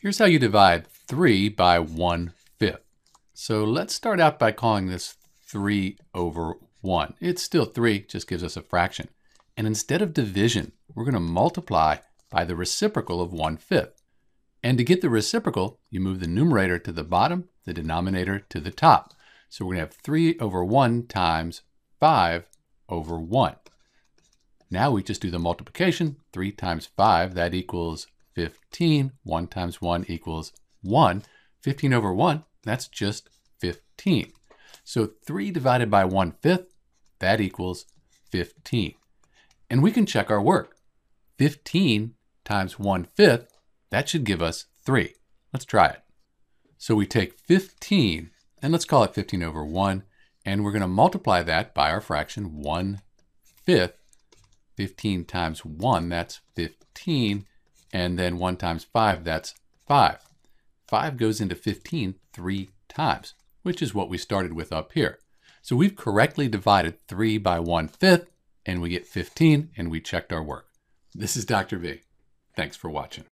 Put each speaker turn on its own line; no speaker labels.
Here's how you divide 3 by 1 fifth. So let's start out by calling this 3 over 1. It's still 3, just gives us a fraction. And instead of division, we're going to multiply by the reciprocal of 1 fifth. And to get the reciprocal, you move the numerator to the bottom, the denominator to the top. So we're going to have 3 over 1 times 5 over 1. Now we just do the multiplication. 3 times 5, that equals 15. 1 times 1 equals 1. 15 over 1, that's just 15. So 3 divided by 1 fifth, that equals 15. And we can check our work. 15 times 1 fifth, that should give us 3. Let's try it. So we take 15, and let's call it 15 over 1, and we're going to multiply that by our fraction 1 fifth. 15 times 1, that's 15. And then 1 times 5, that's 5. 5 goes into 15 three times, which is what we started with up here. So we've correctly divided 3 by 1 fifth, and we get 15, and we checked our work. This is Dr. B. Thanks for watching.